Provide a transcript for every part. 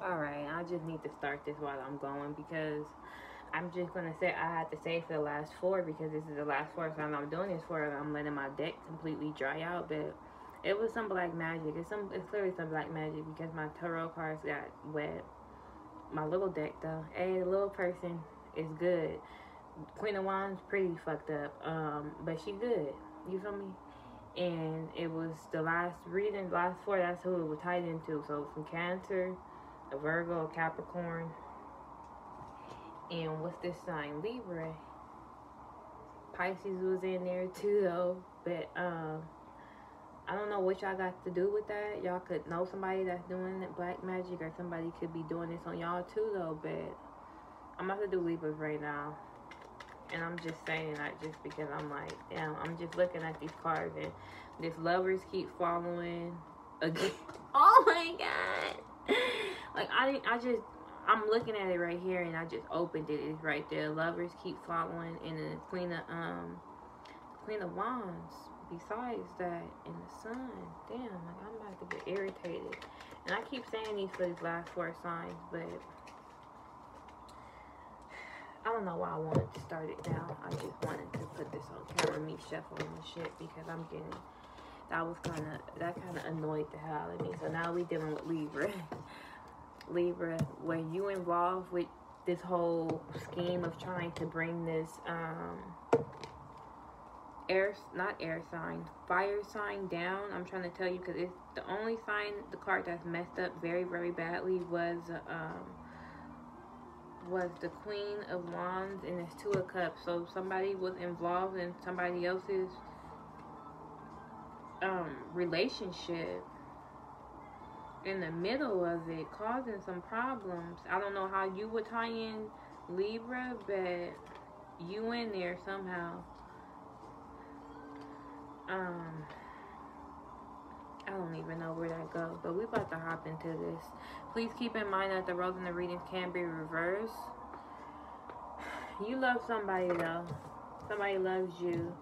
Alright, I just need to start this while I'm going because I'm just gonna say I had to say for the last four because this is the last four time I'm doing this for I'm letting my deck completely dry out but it was some black magic. It's some it's clearly some black magic because my tarot cards got wet. My little deck though. Hey, the little person is good. Queen of Wands pretty fucked up. Um, but she good. You feel me? And it was the last reading, last four, that's who it was tied into. So from Cancer, a Virgo, a Capricorn, and what's this sign? Libra. Pisces was in there too though. But um I don't know what y'all got to do with that. Y'all could know somebody that's doing black magic or somebody could be doing this on y'all too though, but I'm about to do Libras right now. And I'm just saying that just because I'm like, damn, I'm just looking at these cards and this lovers keep following again. God. Like I I just I'm looking at it right here and I just opened it. It's right there. Lovers keep following and the Queen of um Queen of Wands. Besides that in the sun. Damn like i'm about to get irritated. And i keep saying these for these last four signs but i don't know why i wanted to start it now. I just wanted to put this on camera me shuffling the shit because i'm getting that was kind of that kind of annoyed the hell out of me. So now we dealing with libra libra were you involved with this whole scheme of trying to bring this um air not air sign fire sign down? I'm trying to tell you because it's the only sign the card that's messed up very very badly was um was the queen of wands and it's two of cups. So somebody was involved in somebody else's um relationship in the middle of it causing some problems i don't know how you would tie in libra but you in there somehow um I don't even know where that goes, but we about to hop into this. Please keep in mind that the roles in the readings can be reversed. You love somebody though. Somebody loves you.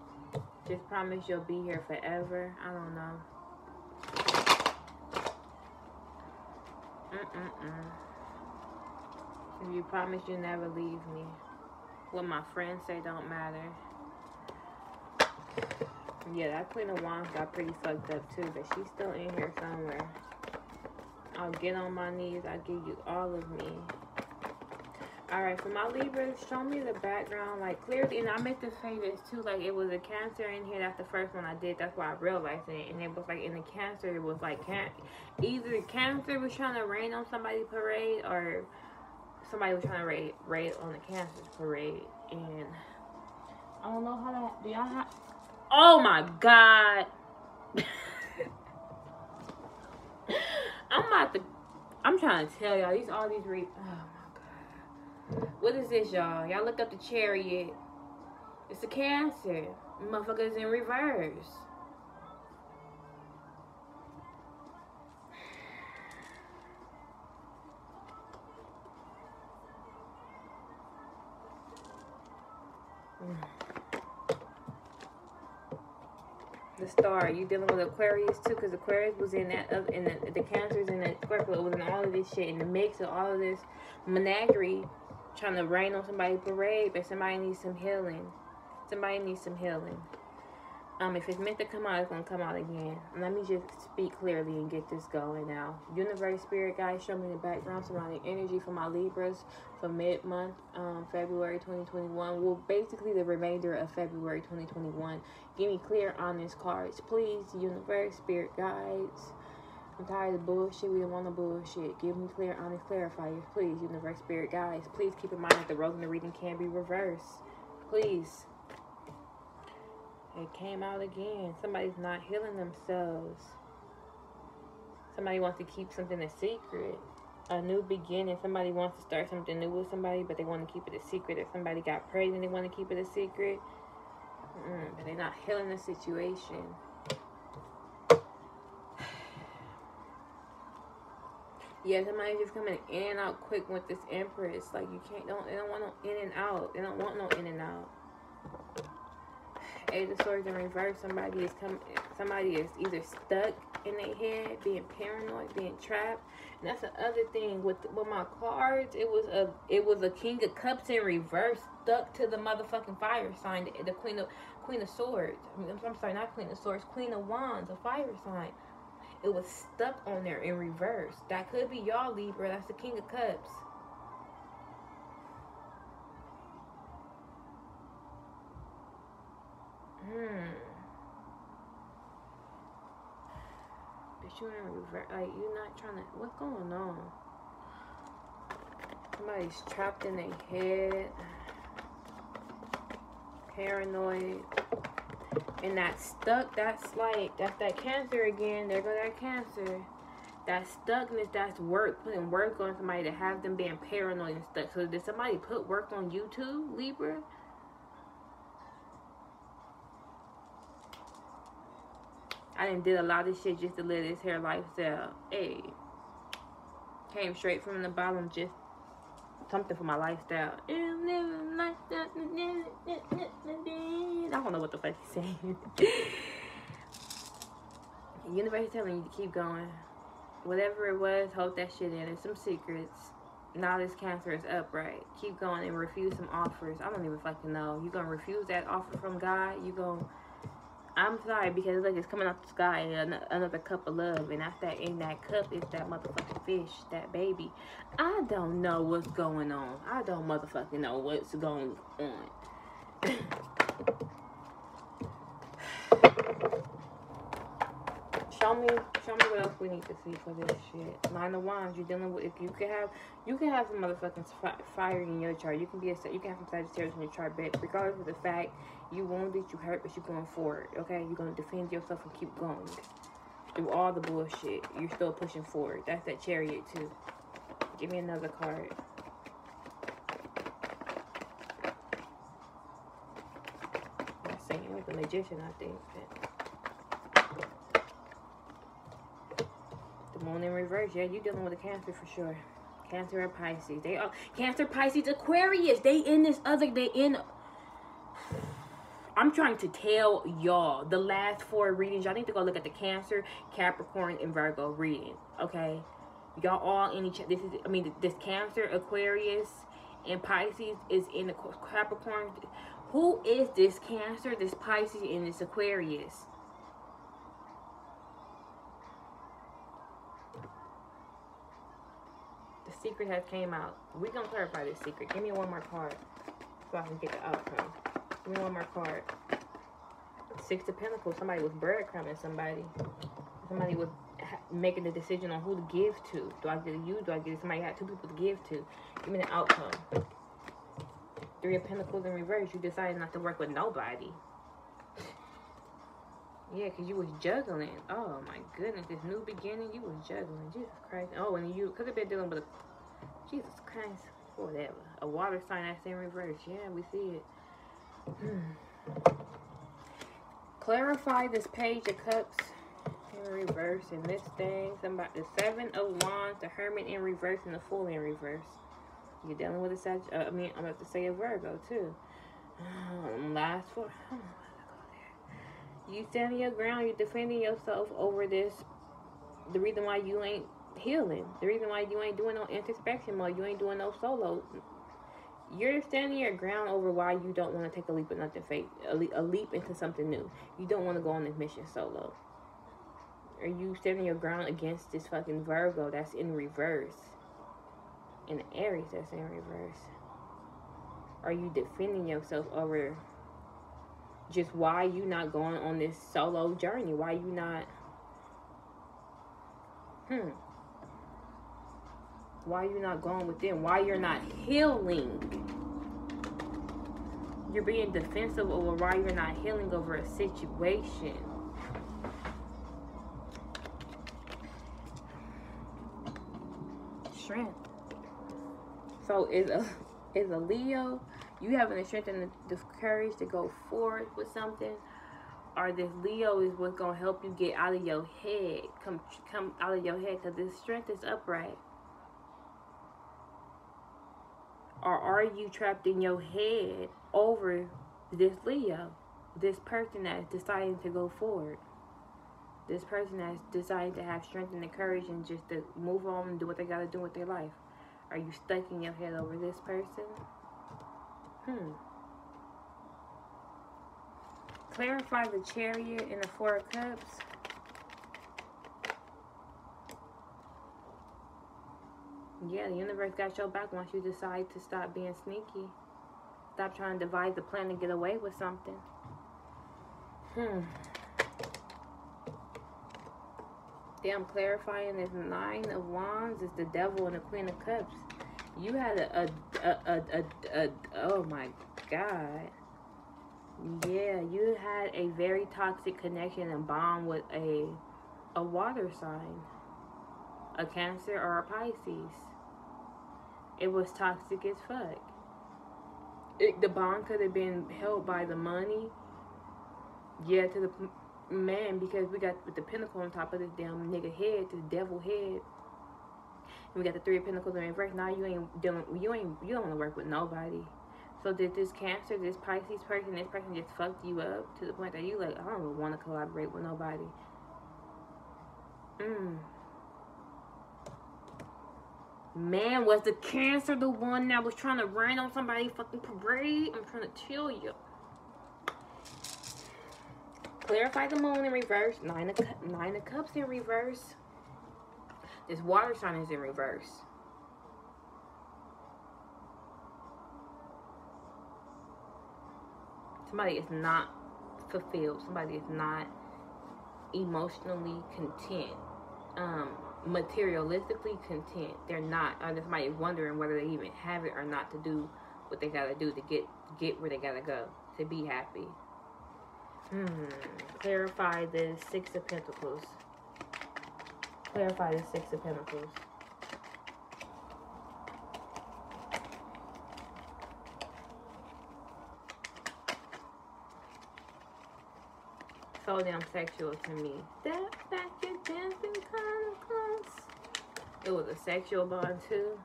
Just promise you'll be here forever. I don't know. Mm-mm-mm. You promise you never leave me. What my friends say don't matter. Yeah, that Queen of Wands got pretty fucked up too, but she's still in here somewhere. I'll get on my knees. I'll give you all of me. Alright, for my Libras, show me the background, like, clearly, and I meant to say this, too, like, it was a Cancer in here, that's the first one I did, that's why I realized it, and it was, like, in the Cancer, it was, like, can either Cancer was trying to rain on somebody's parade, or somebody was trying to raid, raid on the Cancer's parade, and I don't know how that, do y'all have, Oh my God. I'm about to, I'm trying to tell y'all, these all these re, oh. What is this, y'all? Y'all look up the chariot. It's a cancer. Motherfuckers in reverse. The star. You dealing with Aquarius too, because Aquarius was in that, uh, in the, the Cancers and the Scorpio was in all of this shit, in the mix of all of this menagerie, trying to rain on somebody's parade, but somebody needs some healing. Somebody needs some healing. Um, if it's meant to come out, it's going to come out again. Let me just speak clearly and get this going now. Universe, Spirit Guides, show me the background surrounding energy for my Libras for mid-month, um, February 2021. Well, basically the remainder of February 2021. Give me clear, honest cards. Please, Universe, Spirit Guides. I'm tired of bullshit. We don't want no bullshit. Give me clear, honest clarifiers. Please, Universe, Spirit guides. Please keep in mind that the roles in the reading can be reversed. Please. It came out again. Somebody's not healing themselves. Somebody wants to keep something a secret. A new beginning. Somebody wants to start something new with somebody, but they want to keep it a secret. If somebody got pregnant, they want to keep it a secret. Mm, but they're not healing the situation. Yeah, somebody just coming in and out quick with this Empress. Like you can't don't they don't want no in and out. They don't want no in and out. Eight of Swords in reverse. Somebody is coming. Somebody is either stuck in their head, being paranoid, being trapped. And that's the other thing with with my cards. It was a it was a King of Cups in reverse, stuck to the motherfucking fire sign, the, the Queen of Queen of Swords. I mean, I'm, I'm sorry, not Queen of Swords, Queen of Wands, a fire sign. It was stuck on there in reverse. That could be y'all Libra. That's the King of Cups. Hmm. But you in reverse. Like, you're not trying to. What's going on? Somebody's trapped in their head. Paranoid. And that stuck, that's like, that's that cancer again. There go that cancer. That stuckness, that's work, putting work on somebody to have them being paranoid and stuck. So did somebody put work on you too, Libra? I didn't did a lot of shit just to live this hair lifestyle. Hey, came straight from the bottom, just something for my lifestyle. I don't know what the fuck he's saying. the universe is telling you to keep going. Whatever it was, hold that shit in. There's some secrets. Now this cancer is upright. Keep going and refuse some offers. I don't even fucking know. You gonna refuse that offer from God? You gonna I'm sorry because like it's coming out the sky another cup of love, and that in that cup is that motherfucking fish, that baby. I don't know what's going on. I don't motherfucking know what's going on. show me, show me what else we need to see for this shit. Nine of Wands, you're dealing with. If you can have, you can have some motherfucking fire in your chart. You can be a, you can have some Sagittarius in your chart, but regardless of the fact you wounded, you hurt, but you're going forward. Okay, you're gonna defend yourself and keep going through all the bullshit. You're still pushing forward. That's that Chariot too. Give me another card. With the magician, I think. Moon in reverse. Yeah, you dealing with a cancer for sure. Cancer and Pisces. They are Cancer, Pisces, Aquarius. They in this other. They in I'm trying to tell y'all the last four readings. Y'all need to go look at the Cancer, Capricorn, and Virgo reading. Okay, y'all all in each. This is I mean this Cancer, Aquarius, and Pisces is in the Capricorn. Who is this Cancer, this Pisces, and this Aquarius? Secret has came out. We gonna clarify this secret. Give me one more card so I can get the outcome. Give me one more card. Six of Pentacles. Somebody was breadcrumbing somebody. Somebody was making the decision on who to give to. Do I give to you? Do I give to somebody? I two people to give to. Give me the outcome. Three of Pentacles in reverse. You decided not to work with nobody. Yeah, because you was juggling. Oh, my goodness. This new beginning, you was juggling. Jesus Christ. Oh, and you could have been dealing with a... Jesus Christ. Whatever. A water sign that's in reverse. Yeah, we see it. Clarify this page of cups in reverse and this thing. About the seven of wands, the hermit in reverse, and the fool in reverse. You're dealing with a Sag. Uh, I mean, I'm about to say a Virgo too. Um, last four. You standing your ground. You're defending yourself over this. The reason why you ain't healing. The reason why you ain't doing no introspection mode. You ain't doing no solo you're standing your ground over why you don't want to take a leap of nothing faith, a leap, a leap into something new. You don't want to go on this mission solo. Are you standing your ground against this fucking Virgo that's in reverse? And Aries that's in reverse? Are you defending yourself over just why you not going on this solo journey? Why you not... Hmm why you're not going within, why you're not healing. You're being defensive over why you're not healing over a situation. Strength. So is a is a Leo, you having the strength and the, the courage to go forward with something, or this Leo is what's gonna help you get out of your head, come come out of your head, because this strength is upright. Or are you trapped in your head over this Leo, this person that's deciding to go forward? This person that's deciding to have strength and the courage and just to move on and do what they gotta do with their life. Are you stuck in your head over this person? Hmm. Clarify the chariot and the four of cups. Yeah, the universe got your back once you decide to stop being sneaky. Stop trying to devise the plan to get away with something. Hmm. Damn, clarifying this nine of wands is the devil and the queen of cups. You had a, a, a, a, a, a oh my god. Yeah, you had a very toxic connection and bond with a a water sign, a Cancer or a Pisces. It was toxic as fuck. It, the bond could have been held by the money, yeah, to the man because we got with the pentacle on top of this damn nigga head, this devil head. And we got the three of pentacles in reverse. Now you ain't dealing. You ain't. You don't want to work with nobody. So did this Cancer, this Pisces person, this person just fucked you up to the point that you like, I don't want to collaborate with nobody. Mm. Man, was the Cancer the one that was trying to rain on somebody fucking parade? I'm trying to tell you. Clarify the moon in reverse. Nine of, nine of cups in reverse. This water sign is in reverse. somebody is not fulfilled somebody is not emotionally content um materialistically content they're not or somebody wondering whether they even have it or not to do what they gotta do to get get where they gotta go to be happy hmm clarify the six of pentacles clarify the six of pentacles so damn sexual to me. That back you dancing close. It was a sexual bond too.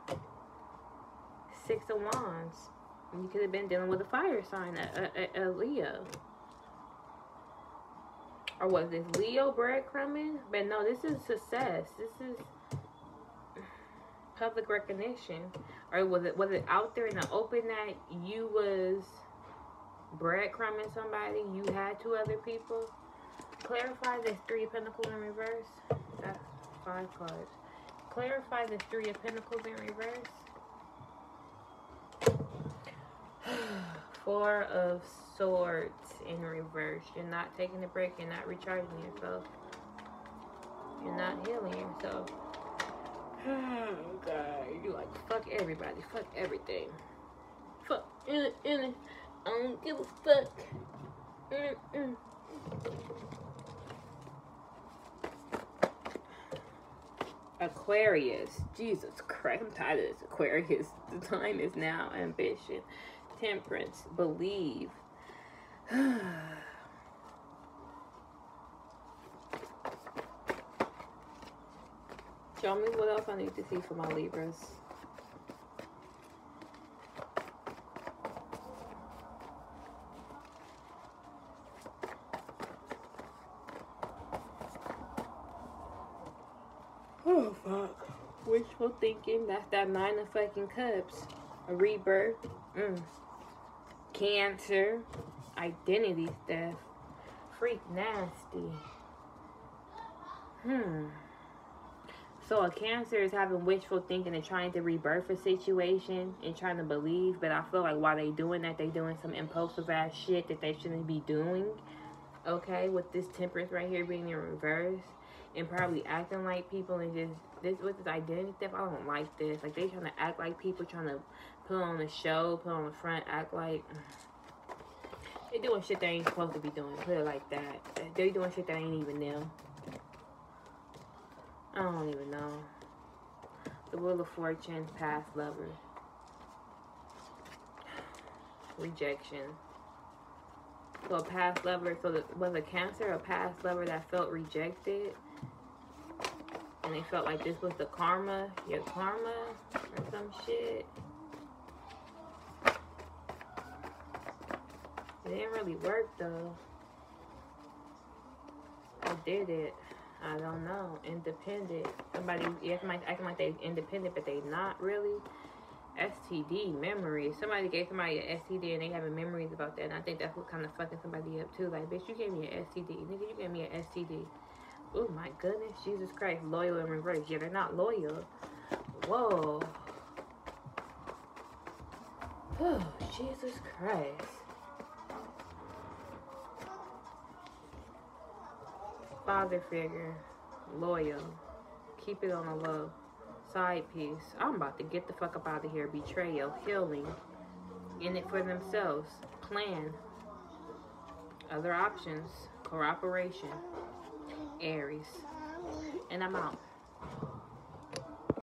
Six of Wands. You could have been dealing with a fire sign, a, a, a Leo. Or was this Leo breadcrumbing? But no, this is success. This is public recognition. Or was it was it out there in the open that you was breadcrumbing somebody? You had two other people? Clarify this Three of Pentacles in reverse. That's five cards. Clarify the Three of Pentacles in reverse. Four of Swords in reverse. You're not taking a break. You're not recharging yourself. You're not healing yourself. Oh, God. You like, fuck everybody. Fuck everything. Fuck. In it, in it. I don't give a fuck. Mm -mm. Aquarius. Jesus Christ, I'm tired of this Aquarius. The time is now. Ambition. Temperance. Believe. Show me what else I need to see for my Libras. Oh, fuck. Thinking. That's that nine of fucking cups. A rebirth. Mm. Cancer. Identity stuff. Freak nasty. Hmm. So a cancer is having wishful thinking and trying to rebirth a situation and trying to believe, but I feel like while they doing that, they doing some impulsive ass shit that they shouldn't be doing. Okay, with this temperance right here being in reverse and probably acting like people and just this with this identity stuff. I don't like this. Like they trying to act like people, trying to put on the show, put on the front, act like mm. they doing shit they ain't supposed to be doing. Put it like that. They doing shit that ain't even them. I don't even know. The Wheel of Fortune, past lover. Rejection. So a past lover, so was a cancer a past lover that felt rejected? And they felt like this was the karma, your karma, or some shit. It didn't really work though. I did it. I don't know. Independent. Somebody acting like, acting like they independent, but they not really. STD memories. Somebody gave somebody an STD and they having memories about that. And I think that's what kind of fucking somebody up too. Like, bitch, you gave me an STD. Nigga, you gave me an STD. Oh my goodness, Jesus Christ. Loyal in reverse. Yeah, they're not loyal. Whoa. Oh, Jesus Christ. Father figure. Loyal. Keep it on the low. Side piece. I'm about to get the fuck up out of here. Betrayal. Healing. In it for themselves. Plan. Other options. Cooperation. Aries. And I'm out.